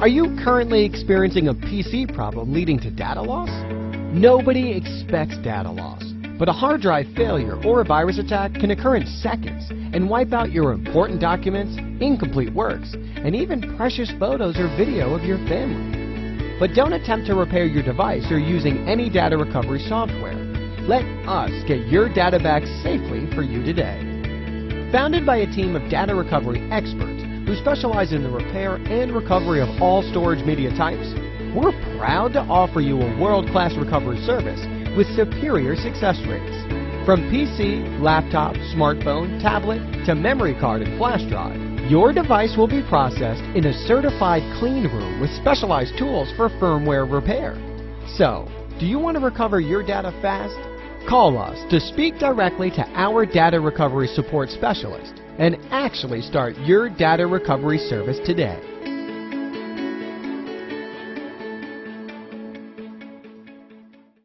Are you currently experiencing a PC problem leading to data loss? Nobody expects data loss, but a hard drive failure or a virus attack can occur in seconds and wipe out your important documents, incomplete works, and even precious photos or video of your family. But don't attempt to repair your device or using any data recovery software. Let us get your data back safely for you today. Founded by a team of data recovery experts who specialize in the repair and recovery of all storage media types, we're proud to offer you a world-class recovery service with superior success rates. From PC, laptop, smartphone, tablet, to memory card and flash drive, your device will be processed in a certified clean room with specialized tools for firmware repair. So, do you want to recover your data fast? Call us to speak directly to our data recovery support specialist and actually start your data recovery service today.